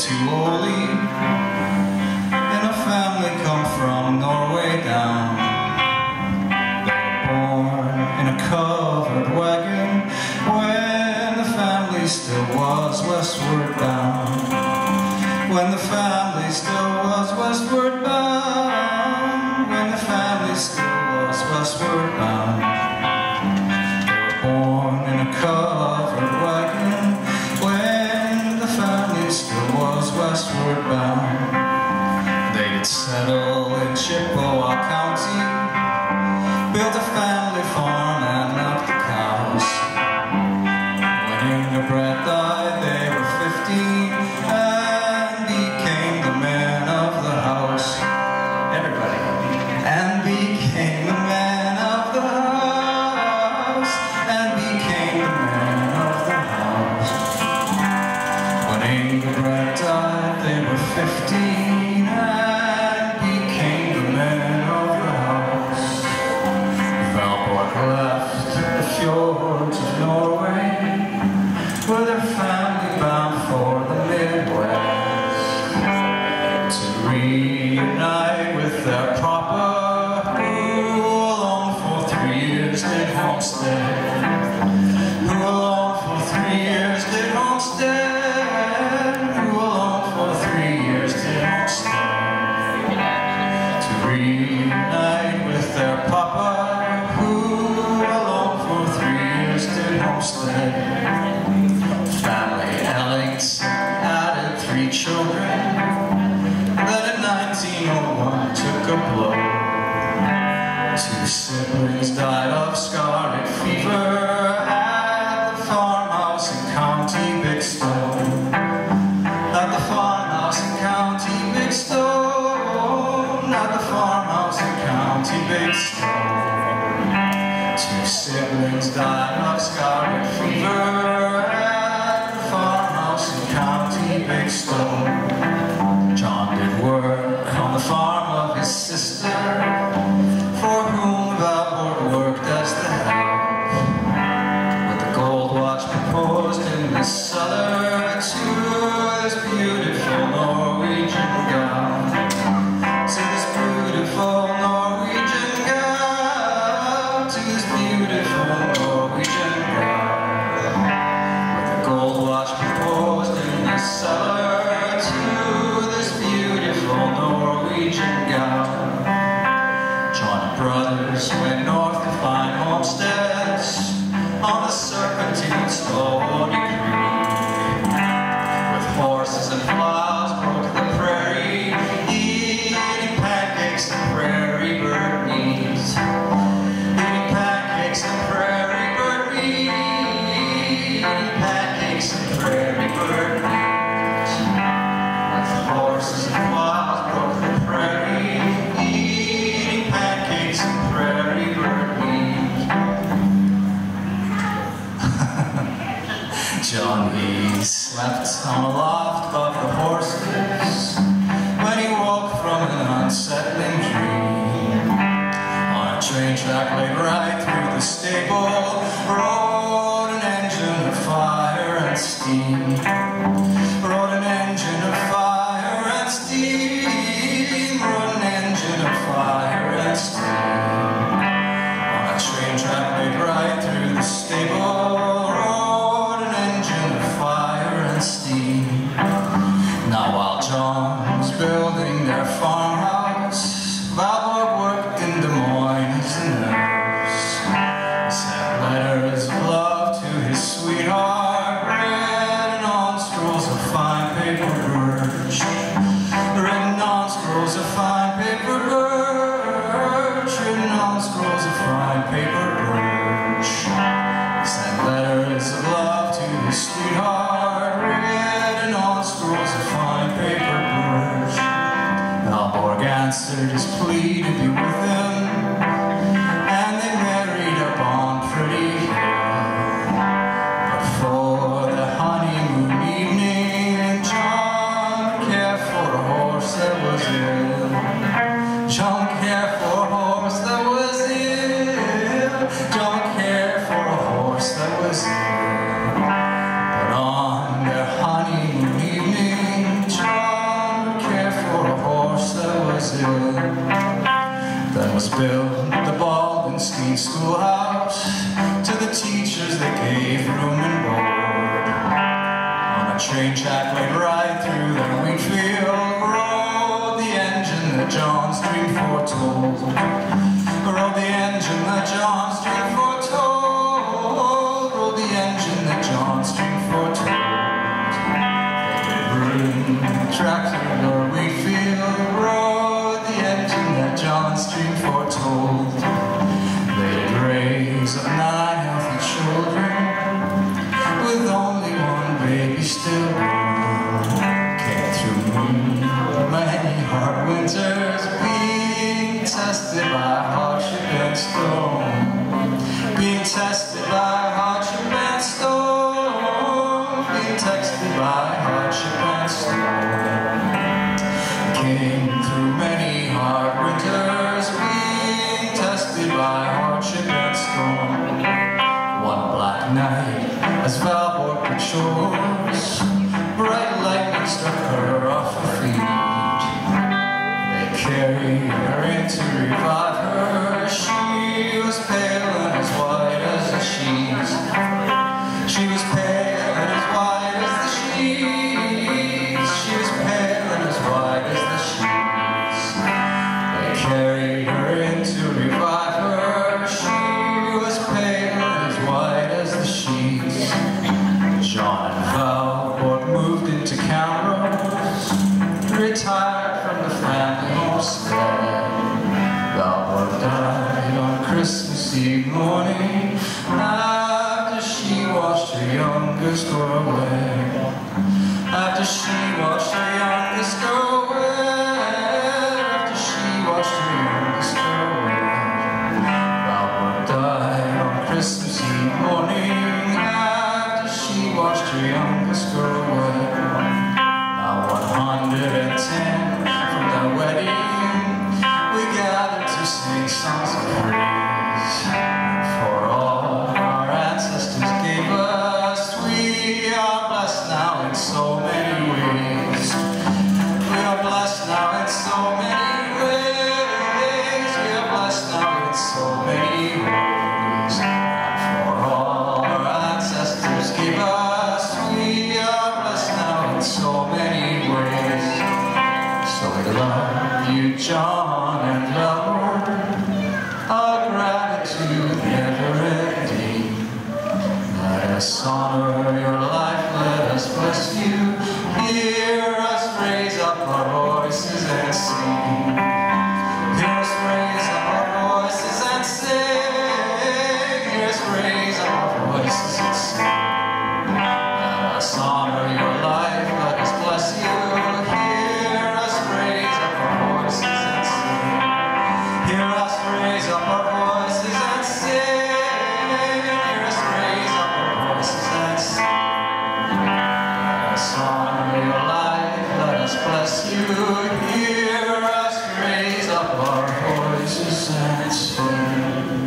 too holy. Built a family farm and now three children that in 1901 took a blow. Two siblings died of scarlet fever Yes. sister steps on the serpentine stony. With horses and plows the prairie, eating pancakes and prairie bird. Eating pancakes prairie bird. Eating pancakes prairie bird Johnny slept on the loft above the horses when he woke from an unsettling dream. On a train track laid right through the stable, rode an engine of fire and steam. moms building their farmhouse while worked in Des Moines as a nurse. Sent letters of love to his sweetheart, written on scrolls of fine paper birch. Written on scrolls of fine paper birch. Written on scrolls of fine paper birch. they're just gave room and board. On a train track laid right through the wheat field rode the engine that John's dream foretold. Rode the engine that John's dream foretold. Rode the engine that John's dream foretold. Broom, tractor, or wheat field tested by hardship and storm. Being tested by hardship and storm. Being tested by hardship and storm. Came through many hard winters, being tested by hardship and storm. One black night, as Valborg patrols, Carried her in to revive her. She was pale and as white as the sheets. She was pale and as white as the sheets. She was pale and as white as the sheets. They carried her in to revive Eve morning after she watched her youngest go away. After she watched her you, John and Lord. Our gratitude never ending. Let us honor your up our voices and scream.